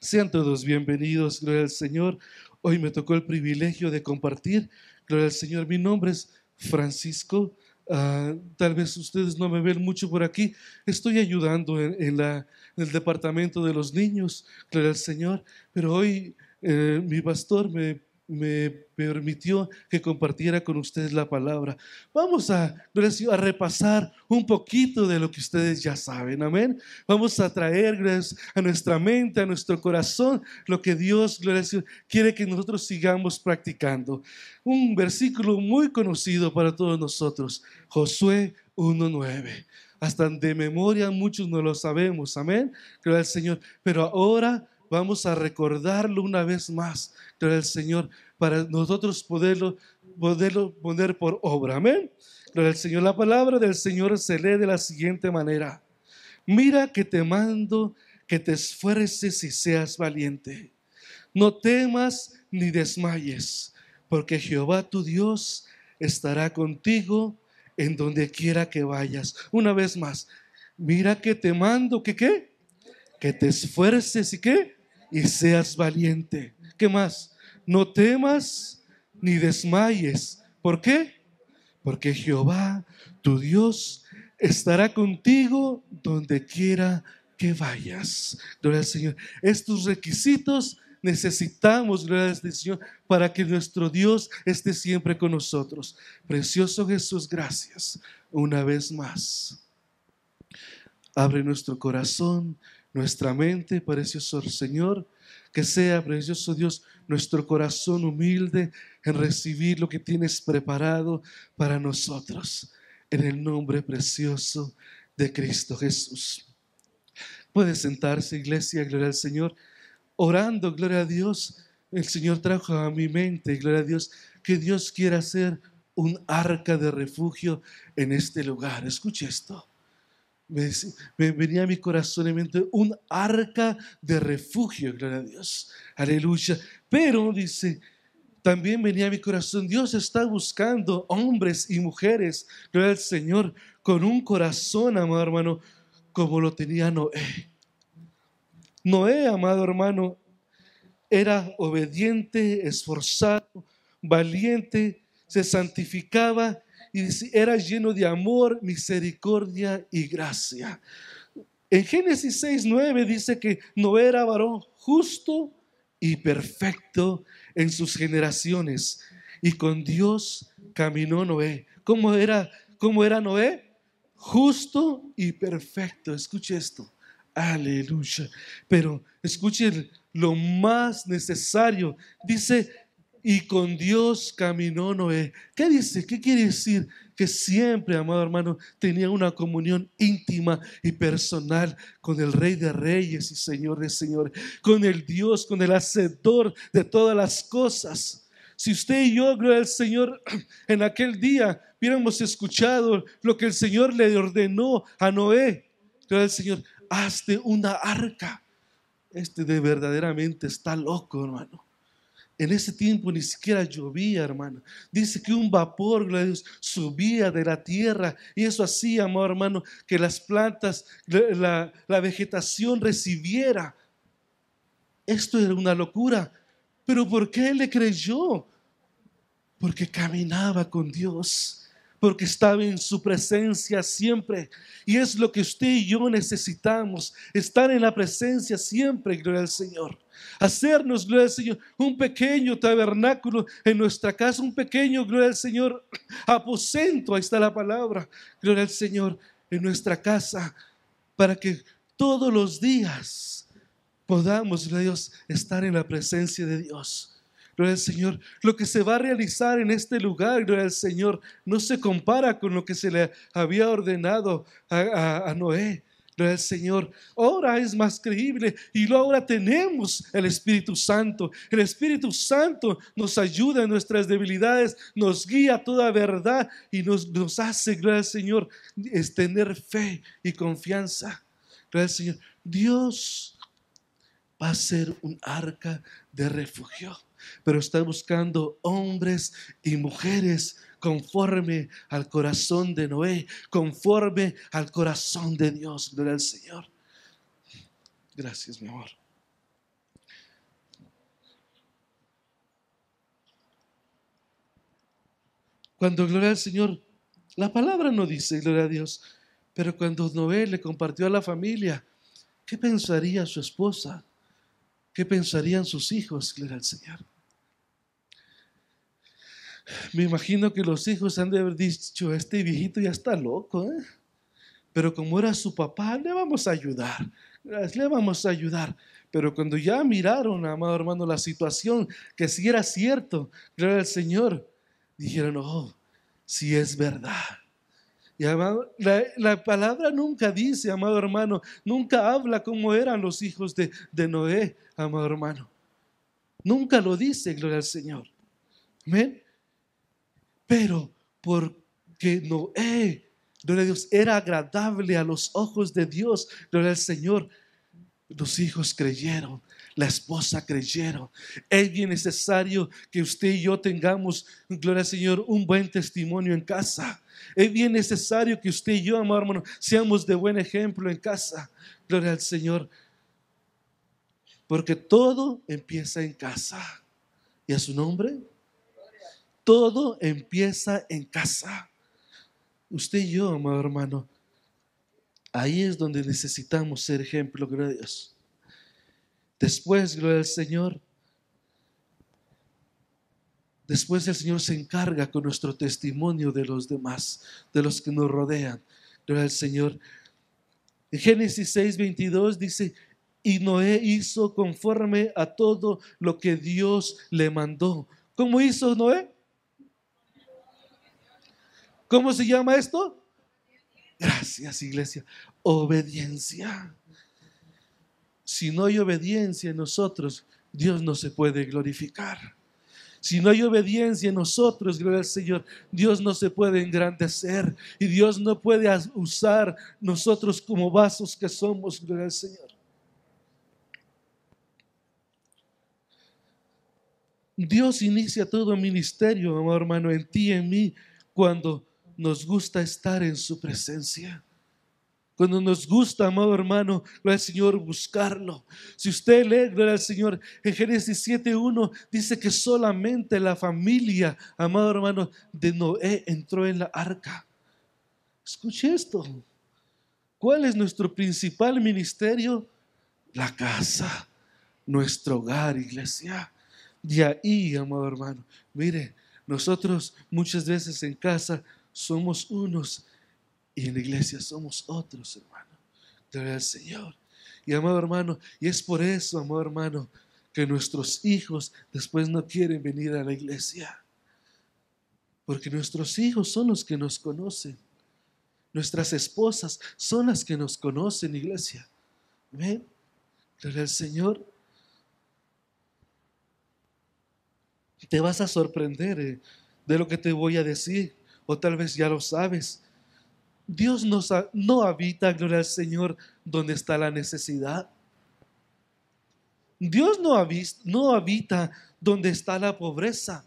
Sean todos bienvenidos, gloria al Señor. Hoy me tocó el privilegio de compartir, gloria al Señor. Mi nombre es Francisco. Ah, tal vez ustedes no me ven mucho por aquí. Estoy ayudando en, el departamento de los niños, gloria al Señor. Pero hoy eh, mi pastor me me permitió que compartiera con ustedes la palabra. Vamos a, a repasar un poquito de lo que ustedes ya saben, amén. Vamos a traer a nuestra mente, a nuestro corazón, lo que Dios quiere que nosotros sigamos practicando. Un versículo muy conocido para todos nosotros, Josué 1.9 hasta de memoria muchos no lo sabemos, amén, gloria al Señor, pero ahora vamos a recordarlo una vez más, gloria al Señor, para nosotros poderlo, poderlo poner por obra. Amén. Gloria al Señor. La palabra del Señor se lee de la siguiente manera. Mira que te mando que te esfuerces y seas valiente. No temas ni desmayes, porque Jehová tu Dios estará contigo en donde quiera que vayas. Una vez más, mira que te mando que qué? Que te esfuerces y qué? y seas valiente. ¿Qué más? No temas ni desmayes. ¿Por qué? Porque Jehová, tu Dios, estará contigo donde quiera que vayas. Gloria al Señor. Estos requisitos necesitamos, gloria al Señor, para que nuestro Dios esté siempre con nosotros. Precioso Jesús, gracias. Una vez más. Abre nuestro corazón nuestra mente, precioso Señor, que sea, precioso Dios, nuestro corazón humilde en recibir lo que tienes preparado para nosotros. En el nombre precioso de Cristo Jesús. Puede sentarse, iglesia, gloria al Señor. Orando, gloria a Dios. El Señor trajo a mi mente, gloria a Dios, que Dios quiera hacer un arca de refugio en este lugar. Escuche esto me, venía a mi corazón un arca de refugio, gloria a Dios, aleluya. Pero dice, también venía a mi corazón, Dios está buscando hombres y mujeres, gloria al Señor, con un corazón, amado hermano, como lo tenía Noé. Noé, amado hermano, era obediente, esforzado, valiente, se santificaba y era lleno de amor, misericordia y gracia. En Génesis 6, 9 dice que no era varón justo y perfecto en sus generaciones. Y con Dios caminó Noé. ¿Cómo era, cómo era Noé? Justo y perfecto. Escuche esto. Aleluya. Pero escuche lo más necesario. Dice y con Dios caminó Noé. ¿Qué dice? ¿Qué quiere decir? Que siempre, amado hermano, tenía una comunión íntima y personal con el Rey de Reyes y Señor de Señores, con el Dios, con el Hacedor de todas las cosas. Si usted y yo, gloria al Señor, en aquel día hubiéramos escuchado lo que el Señor le ordenó a Noé, gloria al Señor, hazte una arca. Este de verdaderamente está loco, hermano. En ese tiempo ni siquiera llovía, hermano. Dice que un vapor, subía de la tierra y eso hacía, amor, hermano, que las plantas, la, la vegetación recibiera. Esto era una locura. Pero ¿por qué él le creyó? Porque caminaba con Dios porque estaba en su presencia siempre. Y es lo que usted y yo necesitamos, estar en la presencia siempre, gloria al Señor. Hacernos, gloria al Señor, un pequeño tabernáculo en nuestra casa, un pequeño, gloria al Señor, aposento, ahí está la palabra, gloria al Señor, en nuestra casa, para que todos los días podamos, gloria a Dios, estar en la presencia de Dios. Gloria al Señor. Lo que se va a realizar en este lugar, gloria al Señor, no se compara con lo que se le había ordenado a, Noé. Gloria al Señor. Ahora es más creíble y ahora tenemos el Espíritu Santo. El Espíritu Santo nos ayuda en nuestras debilidades, nos guía a toda verdad y nos, nos hace, gloria al Señor, es tener fe y confianza. Gloria al Señor. Dios va a ser un arca de refugio pero está buscando hombres y mujeres conforme al corazón de Noé, conforme al corazón de Dios. Gloria al Señor. Gracias, mi amor. Cuando gloria al Señor, la palabra no dice gloria a Dios, pero cuando Noé le compartió a la familia, ¿qué pensaría su esposa? ¿Qué pensarían sus hijos? Gloria al Señor. Me imagino que los hijos han de haber dicho, este viejito ya está loco, ¿eh? pero como era su papá, le vamos a ayudar, le vamos a ayudar. Pero cuando ya miraron, amado hermano, la situación, que si era cierto, gloria al Señor, dijeron, oh, si es verdad. Y amado, la, palabra nunca dice, amado hermano, nunca habla cómo eran los hijos de, de Noé, amado hermano. Nunca lo dice, gloria al Señor. Amén. Pero porque Noé, gloria a Dios, era agradable a los ojos de Dios, gloria al Señor, los hijos creyeron, la esposa creyeron. Es bien necesario que usted y yo tengamos, gloria al Señor, un buen testimonio en casa. Es bien necesario que usted y yo, amado hermano, seamos de buen ejemplo en casa. Gloria al Señor. Porque todo empieza en casa. ¿Y a su nombre? Todo empieza en casa. Usted y yo, amado hermano, ahí es donde necesitamos ser ejemplo, gloria a Dios. Después, gloria al Señor. Después el Señor se encarga con nuestro testimonio de los demás, de los que nos rodean. Gloria al Señor. En Génesis 6, 22 dice, y Noé hizo conforme a todo lo que Dios le mandó. ¿Cómo hizo Noé? ¿Cómo se llama esto? Gracias, iglesia. Obediencia. Si no hay obediencia en nosotros, Dios no se puede glorificar. Si no hay obediencia en nosotros, gloria al Señor, Dios no se puede engrandecer y Dios no puede usar nosotros como vasos que somos, gloria al Señor. Dios inicia todo ministerio, amado hermano, en ti y en mí, cuando nos gusta estar en su presencia. Cuando nos gusta, amado hermano, gloria al Señor, buscarlo. Si usted lee, gloria al Señor, en Génesis 7.1 dice que solamente la familia, amado hermano, de Noé entró en la arca. Escuche esto. ¿Cuál es nuestro principal ministerio? La casa, nuestro hogar, iglesia. De ahí, amado hermano, mire, nosotros muchas veces en casa somos unos y en la iglesia somos otros, hermano. Gloria al Señor. Y amado hermano, y es por eso, amado hermano, que nuestros hijos después no quieren venir a la iglesia. Porque nuestros hijos son los que nos conocen. Nuestras esposas son las que nos conocen, iglesia. Ven, gloria al Señor. Te vas a sorprender eh, de lo que te voy a decir o tal vez ya lo sabes. Dios no, habita, gloria al Señor, donde está la necesidad. Dios no, no habita donde está la pobreza.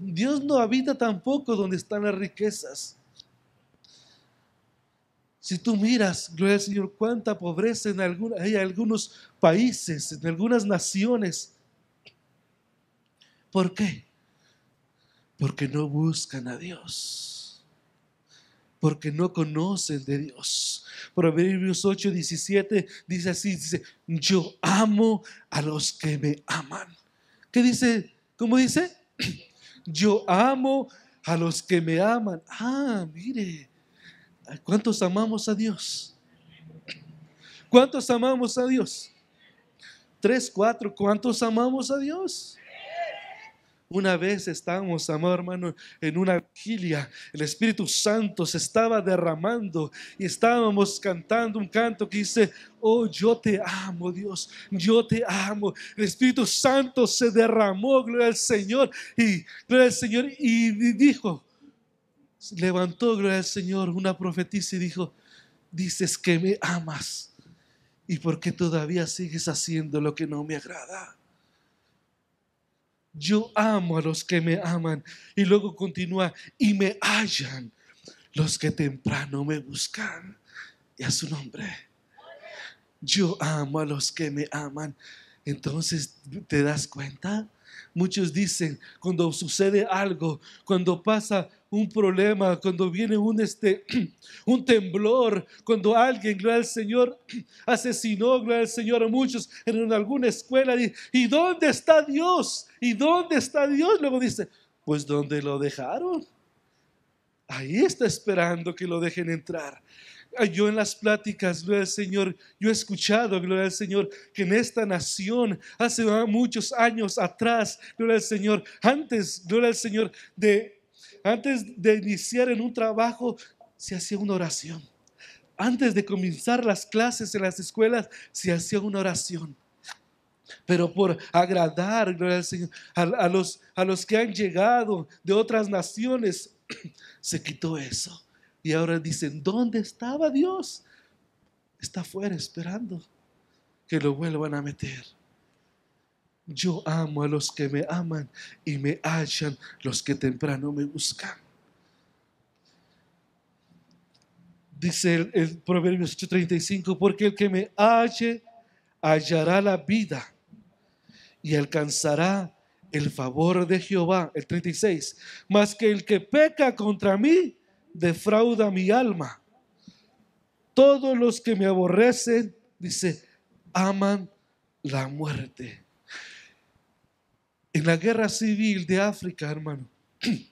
Dios no habita tampoco donde están las riquezas. Si tú miras, gloria al Señor, cuánta pobreza en hay algunos países, en algunas naciones. ¿Por qué? Porque no buscan a Dios. Porque no conocen de Dios. Proverbios 8, 17 dice así, dice, yo amo a los que me aman. ¿Qué dice? ¿Cómo dice? Yo amo a los que me aman. Ah, mire, ¿cuántos amamos a Dios? ¿Cuántos amamos a Dios? Tres, cuatro, ¿cuántos amamos a Dios? Una vez estábamos, amado hermano, en una vigilia. El Espíritu Santo se estaba derramando y estábamos cantando un canto que dice, oh, yo te amo, Dios, yo te amo. El Espíritu Santo se derramó, gloria al Señor, y gloria al Señor, y dijo, levantó, gloria al Señor, una profetisa y dijo, dices que me amas. ¿Y por qué todavía sigues haciendo lo que no me agrada? Yo amo a los que me aman. Y luego continúa, y me hallan los que temprano me buscan. Y a su nombre. Yo amo a los que me aman. Entonces, ¿te das cuenta? Muchos dicen cuando sucede algo, cuando pasa un problema, cuando viene un, este, un temblor, cuando alguien, gloria al Señor, asesinó, gloria al Señor, a muchos en alguna escuela. ¿Y dónde está Dios? ¿Y dónde está Dios? Luego dice, pues ¿dónde lo dejaron? Ahí está esperando que lo dejen entrar. Yo en las pláticas, gloria al Señor, yo he escuchado, gloria al Señor, que en esta nación, hace muchos años atrás, gloria al Señor, antes, gloria al Señor, de, antes de iniciar en un trabajo, se hacía una oración. Antes de comenzar las clases en las escuelas, se hacía una oración. Pero por agradar, al Señor, a, los, a los que han llegado de otras naciones, se quitó eso. Y ahora dicen, ¿dónde estaba Dios? Está afuera esperando que lo vuelvan a meter. Yo amo a los que me aman y me hallan los que temprano me buscan. Dice el, el Proverbios 8:35, porque el que me halle hallará la vida y alcanzará el favor de Jehová. El 36, más que el que peca contra mí defrauda mi alma. Todos los que me aborrecen, dice, aman la muerte. En la guerra civil de África, hermano,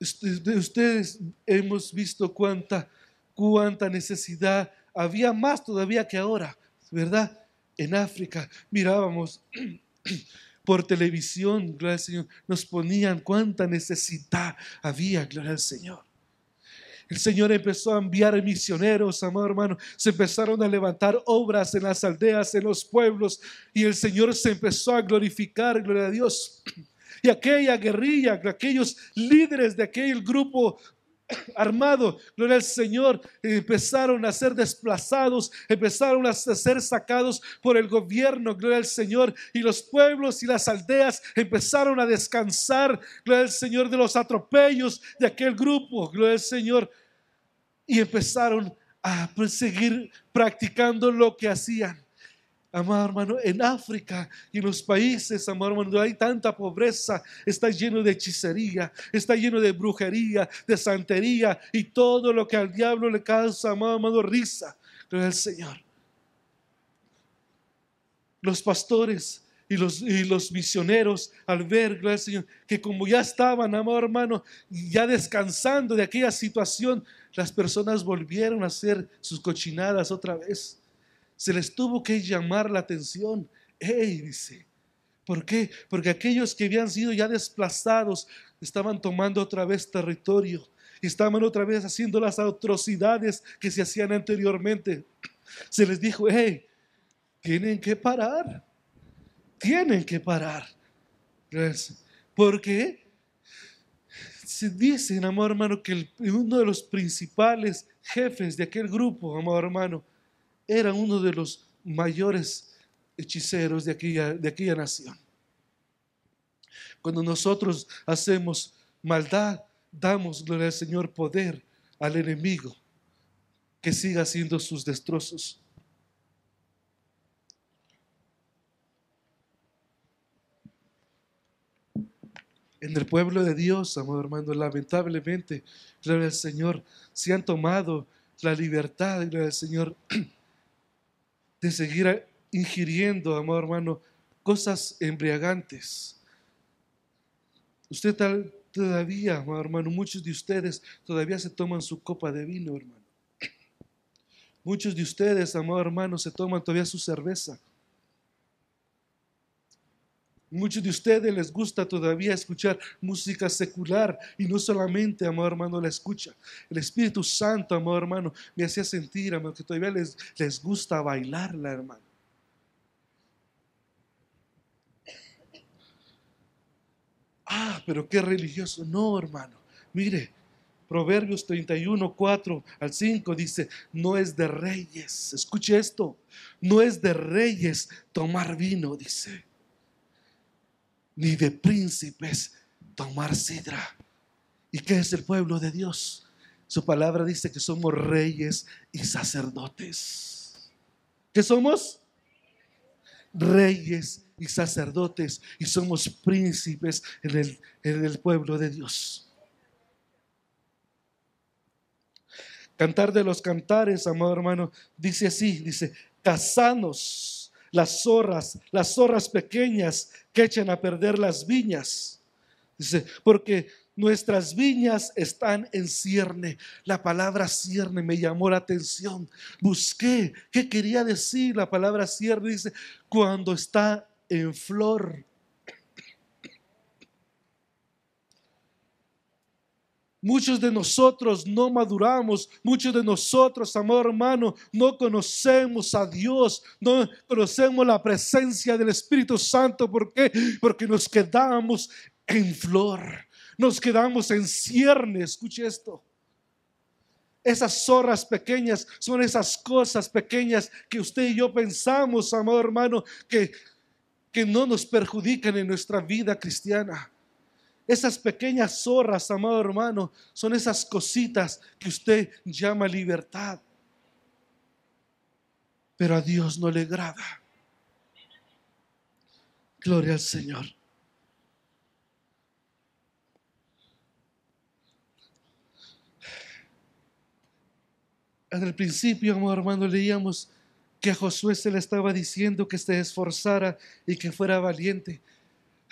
ustedes hemos visto cuánta, cuánta necesidad había más todavía que ahora, ¿verdad? En África mirábamos por televisión, gloria al Señor, nos ponían cuánta necesidad había, gloria al Señor. El Señor empezó a enviar misioneros, amado hermano. Se empezaron a levantar obras en las aldeas, en los pueblos. Y el Señor se empezó a glorificar, gloria a Dios. Y aquella guerrilla, aquellos líderes de aquel grupo armado, gloria al Señor, empezaron a ser desplazados, empezaron a ser sacados por el gobierno, gloria al Señor, y los pueblos y las aldeas empezaron a descansar, gloria al Señor, de los atropellos de aquel grupo, gloria al Señor, y empezaron a seguir practicando lo que hacían. Amado hermano, en África y en los países, amado hermano, hay tanta pobreza, está lleno de hechicería, está lleno de brujería, de santería y todo lo que al diablo le causa, amado hermano, risa. Gloria al Señor. Los pastores y los, y los misioneros, al ver, gloria al Señor, que como ya estaban, amado hermano, ya descansando de aquella situación, las personas volvieron a hacer sus cochinadas otra vez se les tuvo que llamar la atención. ¡Ey! Dice. ¿Por qué? Porque aquellos que habían sido ya desplazados estaban tomando otra vez territorio. Y estaban otra vez haciendo las atrocidades que se hacían anteriormente. Se les dijo, hey, tienen que parar. Tienen que parar. ¿Por qué? Se dice, amor hermano, que uno de los principales jefes de aquel grupo, amor hermano, era uno de los mayores hechiceros de aquella, de aquella nación. Cuando nosotros hacemos maldad, damos, gloria al Señor, poder al enemigo que siga haciendo sus destrozos. En el pueblo de Dios, amado hermano, lamentablemente, gloria al Señor, se han tomado la libertad, gloria al Señor, de seguir ingiriendo, amado hermano, cosas embriagantes. Usted tal, todavía, amado hermano, muchos de ustedes todavía se toman su copa de vino, hermano. Muchos de ustedes, amado hermano, se toman todavía su cerveza. Muchos de ustedes les gusta todavía escuchar música secular y no solamente, amado hermano, la escucha. El Espíritu Santo, amado hermano, me hacía sentir, amado, que todavía les, les gusta bailarla, hermano. Ah, pero qué religioso. No, hermano. Mire, Proverbios 31, 4 al 5 dice, no es de reyes. Escuche esto. No es de reyes tomar vino, dice ni de príncipes tomar sidra. ¿Y qué es el pueblo de Dios? Su palabra dice que somos reyes y sacerdotes. ¿Qué somos? reyes y sacerdotes y somos príncipes en el, en el pueblo de Dios. Cantar de los cantares, amado hermano, dice así, dice, casanos, las zorras, las zorras pequeñas que echan a perder las viñas. Dice, porque nuestras viñas están en cierne. La palabra cierne me llamó la atención. Busqué qué quería decir la palabra cierne. Dice, cuando está en flor. Muchos de nosotros no maduramos, muchos de nosotros, amor hermano, no conocemos a Dios, no conocemos la presencia del Espíritu Santo. ¿Por qué? Porque nos quedamos en flor, nos quedamos en cierne. Escuche esto. Esas zorras pequeñas son esas cosas pequeñas que usted y yo pensamos, amor hermano, que, que no nos perjudican en nuestra vida cristiana. Esas pequeñas zorras, amado hermano, son esas cositas que usted llama libertad. Pero a Dios no le agrada. Gloria al Señor. En el principio, amado hermano, leíamos que a Josué se le estaba diciendo que se esforzara y que fuera valiente.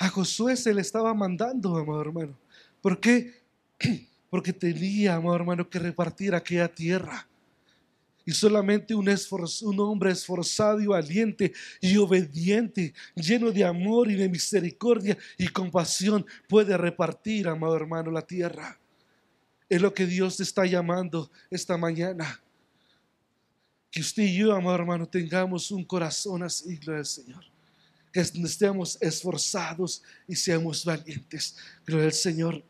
A Josué se le estaba mandando, amado hermano. ¿Por qué? Porque tenía, amado hermano, que repartir aquella tierra. Y solamente un, un hombre esforzado y valiente y obediente, lleno de amor y de misericordia y compasión, puede repartir, amado hermano, la tierra. Es lo que Dios está llamando esta mañana. Que usted y yo, amado hermano, tengamos un corazón así, gloria al Señor estemos esforzados y seamos valientes. Gloria al Señor.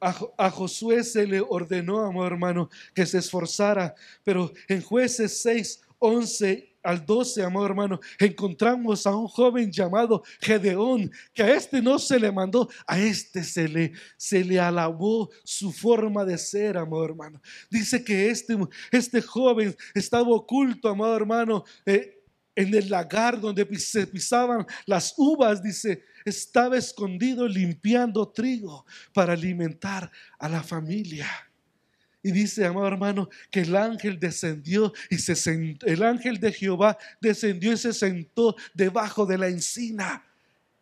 A, Josué se le ordenó, amor hermano, que se esforzara, pero en jueces 6, 11 al 12, amor hermano, encontramos a un joven llamado Gedeón, que a este no se le mandó, a este se le, se le alabó su forma de ser, amor hermano. Dice que este, este joven estaba oculto, amor hermano, eh, en el lagar donde se pisaban las uvas, dice, estaba escondido limpiando trigo para alimentar a la familia. Y dice, amado hermano, que el ángel descendió y se sentó, el ángel de Jehová descendió y se sentó debajo de la encina.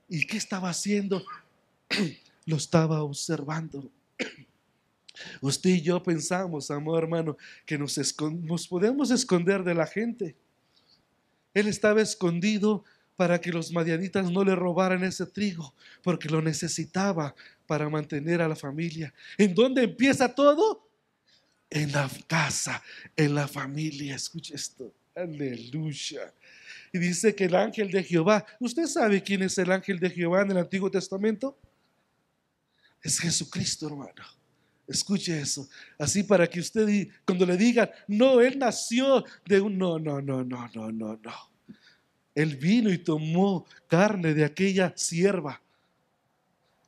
¿Y qué estaba haciendo? Lo estaba observando. Usted y yo pensamos, amado hermano, que nos, nos podemos esconder de la gente. Él estaba escondido para que los madianitas no le robaran ese trigo, porque lo necesitaba para mantener a la familia. ¿En dónde empieza todo? En la casa, en la familia. Escuche esto. Aleluya. Y dice que el ángel de Jehová, ¿usted sabe quién es el ángel de Jehová en el Antiguo Testamento? Es Jesucristo, hermano. Escuche eso. Así para que usted, cuando le digan, no, él nació de un... No, no, no, no, no, no, no. Él vino y tomó carne de aquella sierva.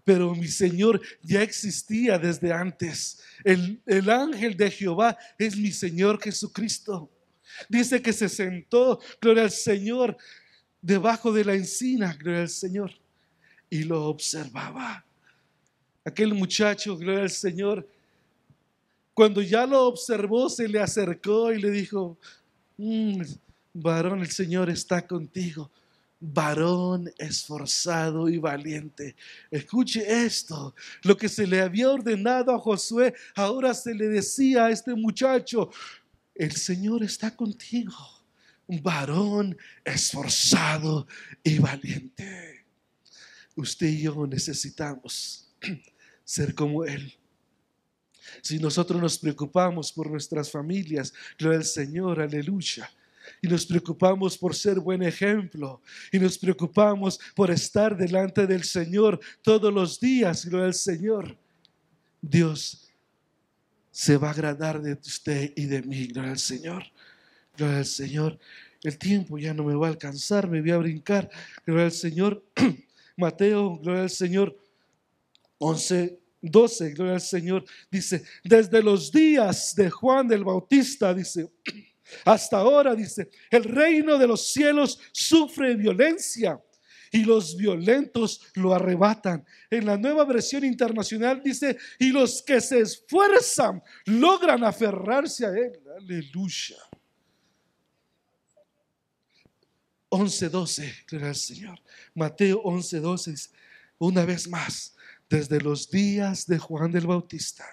Pero mi Señor ya existía desde antes. El, el ángel de Jehová es mi Señor Jesucristo. Dice que se sentó, gloria al Señor, debajo de la encina, gloria al Señor, y lo observaba. Aquel muchacho, gloria al Señor, cuando ya lo observó, se le acercó y le dijo, mm, varón, el Señor está contigo. Varón esforzado y valiente. Escuche esto. Lo que se le había ordenado a Josué, ahora se le decía a este muchacho, el Señor está contigo. Varón esforzado y valiente. Usted y yo necesitamos ser como Él. Si nosotros nos preocupamos por nuestras familias, gloria al Señor, aleluya. Y nos preocupamos por ser buen ejemplo. Y nos preocupamos por estar delante del Señor todos los días, gloria al Señor. Dios se va a agradar de usted y de mí, gloria al Señor. Gloria al Señor. El tiempo ya no me va a alcanzar, me voy a brincar. Gloria al Señor. Mateo, gloria al Señor. 11, 12, gloria al Señor, dice, desde los días de Juan del Bautista, dice, Hasta ahora, dice, el reino de los cielos sufre violencia y los violentos lo arrebatan. En la nueva versión internacional dice, y los que se esfuerzan logran aferrarse a él. Aleluya. 11:12, gloria al Señor. Mateo 11:12 dice, una vez más, desde los días de Juan del Bautista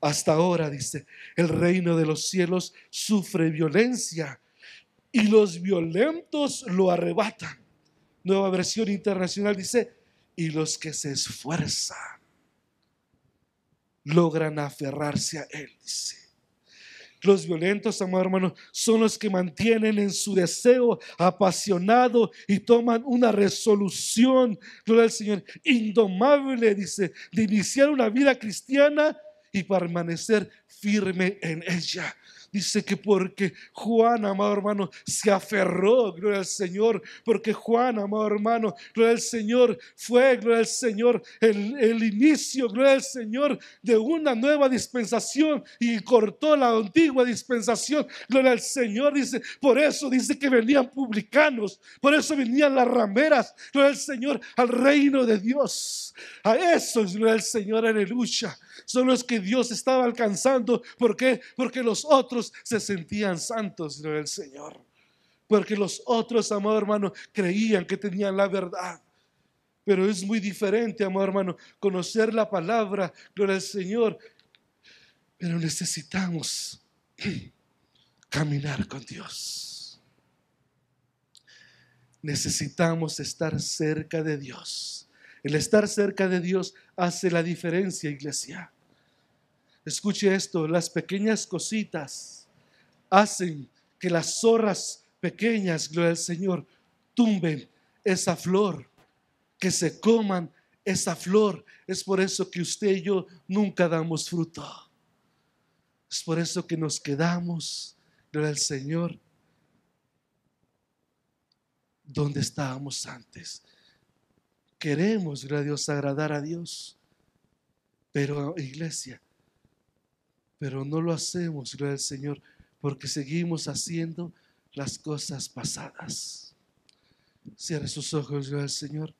hasta ahora, dice, el reino de los cielos sufre violencia y los violentos lo arrebatan. Nueva versión internacional dice, y los que se esfuerzan logran aferrarse a él, dice. Los violentos, amado hermano, son los que mantienen en su deseo apasionado y toman una resolución, gloria al Señor, indomable, dice, de iniciar una vida cristiana y permanecer firme en ella. Dice que porque Juan, amado hermano, se aferró, gloria al Señor, porque Juan, amado hermano, gloria al Señor, fue, gloria al Señor, el, el inicio, gloria al Señor, de una nueva dispensación y cortó la antigua dispensación, gloria al Señor, dice, por eso dice que venían publicanos, por eso venían las rameras, gloria al Señor, al reino de Dios. A eso es, gloria al Señor, aleluya. Son los que Dios estaba alcanzando. ¿Por qué? Porque los otros se sentían santos del Señor. Porque los otros, amado hermano, creían que tenían la verdad. Pero es muy diferente, amado hermano, conocer la palabra, gloria al Señor. Pero necesitamos caminar con Dios. Necesitamos estar cerca de Dios. El estar cerca de Dios hace la diferencia, iglesia. Escuche esto, las pequeñas cositas hacen que las zorras pequeñas, gloria al Señor, tumben esa flor, que se coman esa flor. Es por eso que usted y yo nunca damos fruto. Es por eso que nos quedamos, gloria al Señor, donde estábamos antes. Queremos, gloria a Dios, agradar a Dios. Pero iglesia, pero no lo hacemos, gloria al Señor, porque seguimos haciendo las cosas pasadas. Cierre sus ojos, gloria al Señor.